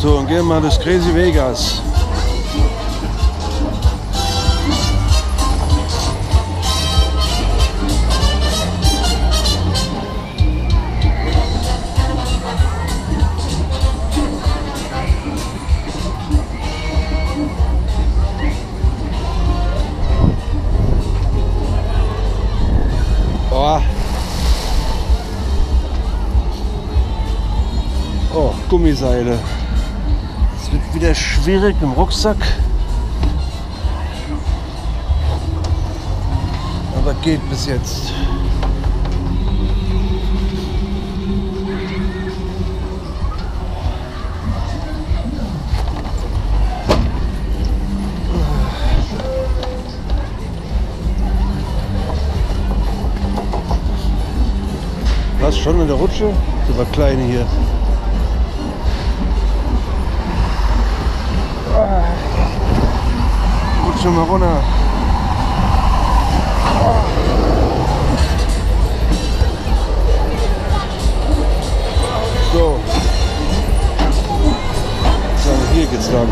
So, und gehen wir das Crazy Vegas. Oh, Gummiseile. Wird wieder schwierig im Rucksack. Aber geht bis jetzt. Was schon in der Rutsche? War kleine hier. Rutsche mal runter. So. So, hier geht's lang.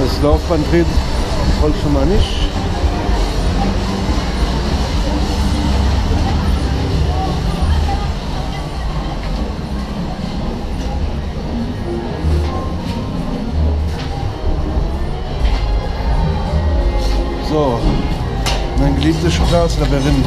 Das Laufband dreht voll schon mal nicht. So, mein geliebtes Straßenlabyrinth.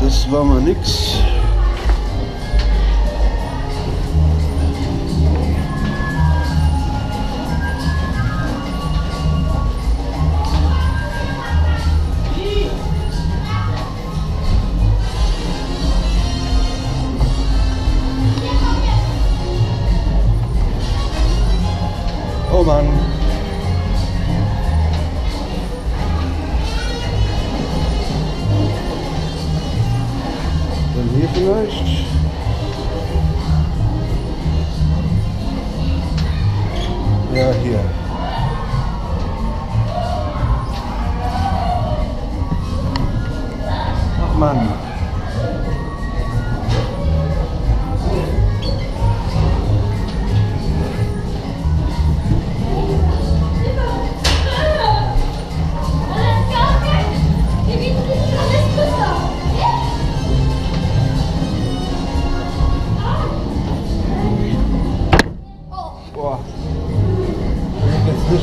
Das war mal nix. Mann. Dann hier vielleicht. Ja, hier. Ach Mann.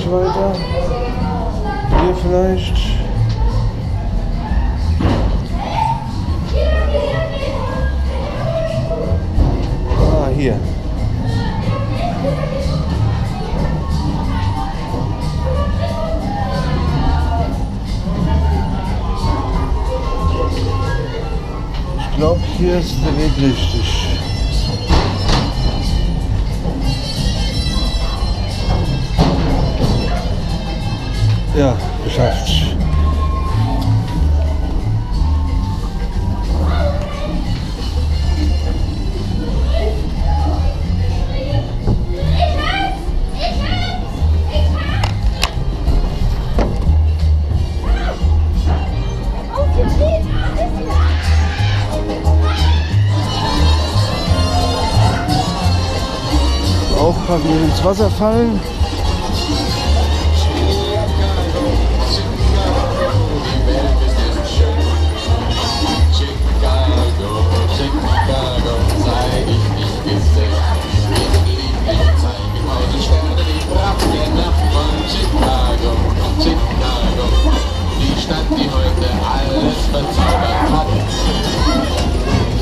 Nicht weiter. Hier vielleicht. Ah, hier. Ich glaube, hier ist der Weg richtig. Ja, geschafft. Aufpassen, nicht ins Wasser fallen.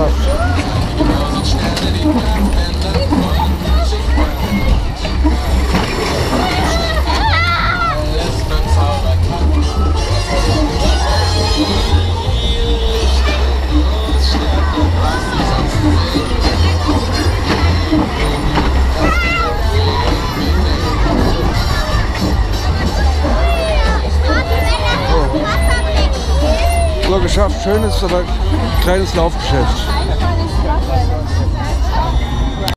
so, geschafft. Genau So geschafft, schönes, aber kleines Laufgeschäft.